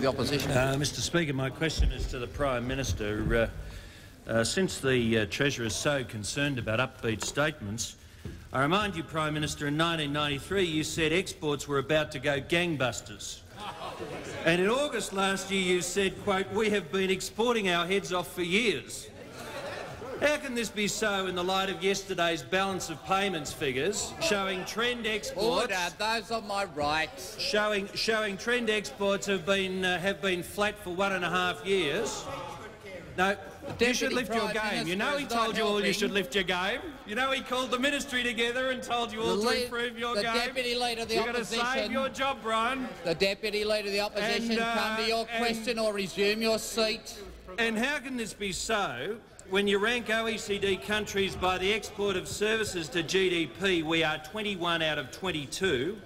the Opposition. Uh, Mr Speaker, my question is to the Prime Minister. Uh, uh, since the uh, Treasurer is so concerned about upbeat statements, I remind you, Prime Minister, in 1993 you said exports were about to go gangbusters. And in August last year you said, quote, we have been exporting our heads off for years. How can this be so in the light of yesterday's balance of payments figures showing trend exports? Order, those are my rights. Showing showing trend exports have been uh, have been flat for one and a half years. No, you should lift your game. You know he told you all you should lift your game. You know he called the ministry together and told you all The to improve your the game. Deputy Leader of the You're going to Opposition- save your job, Brian. The Deputy Leader of the Opposition, And, uh, come to your and- question or resume your seat. And how can this be so when you rank OECD countries by the export of services to GDP? We are 21 out of 22,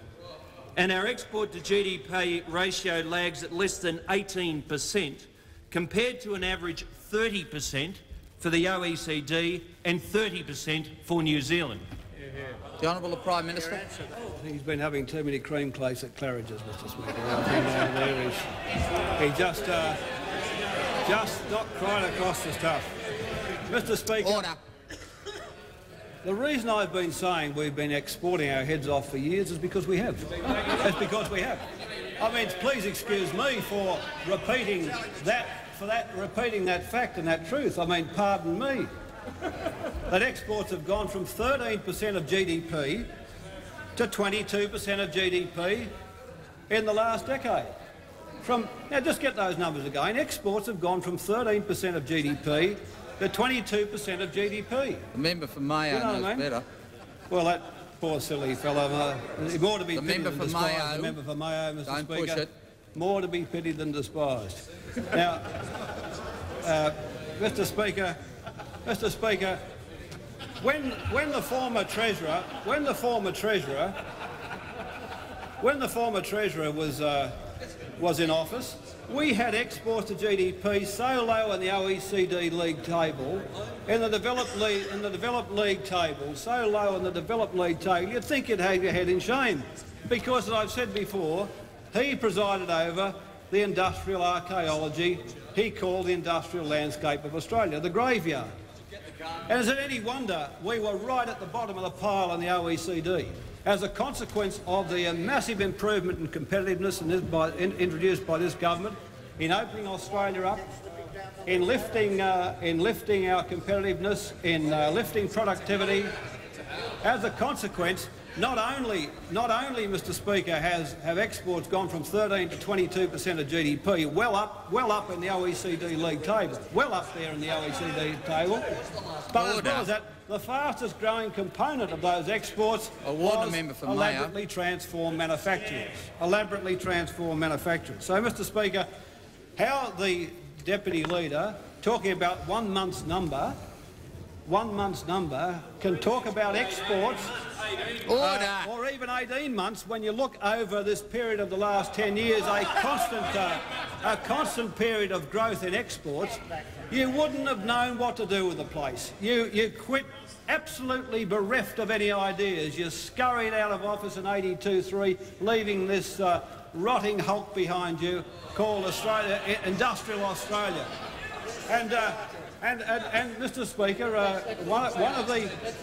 and our export to GDP ratio lags at less than 18 per cent, compared to an average 30 per cent for the OECD and 30 per cent for New Zealand. The Honourable Prime Minister. He's been having too many cream cakes at Claridge's, Mr Speaker. I think, there is- He just, uh, just not quite across the stuff. Mr Speaker, Order. the reason I've been saying we've been exporting our heads off for years is because we have. It's because we have. I mean, please excuse me for repeating that, for that, repeating that fact and that truth. I mean, pardon me. That exports have gone from 13% of GDP to 22% of GDP in the last decade. From, now just get those numbers again. Exports have gone from 13% of GDP to 22% of GDP. The member for Mayo You know knows I mean? better. Well, that poor silly fellow, uh, more to be The pitied member than for despised. Mayo. The member for Mayo, Mr Don't Speaker. push it. More to be pitied than despised. now, uh, Mr Speaker, Mr Speaker, when, when the former Treasurer, when the former Treasurer, when the former Treasurer was, uh, was in office, we had exports to GDP so low in the OECD league table, in the developed league, in the developed league table, so low in the developed league table, you'd think you'd have your head in shame, because as I've said before, he presided over the industrial archaeology he called the industrial landscape of Australia, the graveyard. And is it any wonder we were right at the bottom of the pile in the OECD as a consequence of the uh, massive improvement in competitiveness in this, by, in, introduced by this government in opening Australia up, in lifting, uh, in lifting our competitiveness, in uh, lifting productivity. As a consequence, not only, not only, Mr Speaker, has have exports gone from 13 to 22 per cent of GDP, well up, well up in the OECD league table, well up there in the OECD table. But as well as that, the fastest growing component of those exports I was member for Mayo. elaborately transformed manufactures. Elaborately transformed manufactures. So, Mr Speaker, how the deputy leader, talking about one month's number, one month's number, can talk about exports uh, or even 18 months when you look over this period of the last 10 years, a constant, uh, a constant period of growth in exports, you wouldn't have known what to do with the place. You, you quit absolutely bereft of any ideas. You scurried out of office in 82-3, leaving this uh, rotting hulk behind you called Australia, Industrial Australia. And, uh, and, and, and Mr Speaker, uh, one, one of the,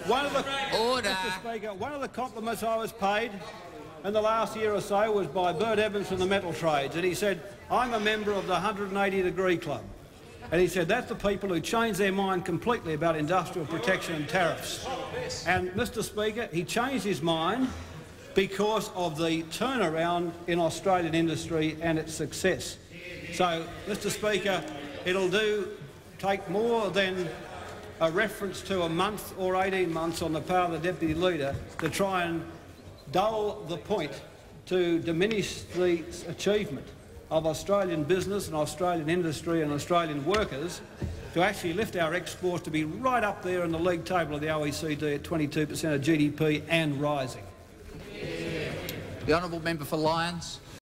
one of the, Order. Mr Speaker, one of the compliments I was paid in the last year or so was by Bert Evans from the metal trades, and he said, I'm a member of the 180 degree club. And he said, that's the people who change their mind completely about industrial protection and tariffs. And Mr Speaker, he changed his mind because of the turnaround in Australian industry and its success. So, Mr Speaker, it'll do take more than a reference to a month or 18 months on the part of the Deputy Leader to try and dull the point to diminish the achievement of Australian business and Australian industry and Australian workers to actually lift our exports to be right up there in the league table of the OECD at 22% of GDP and rising. The honourable member for Lyons.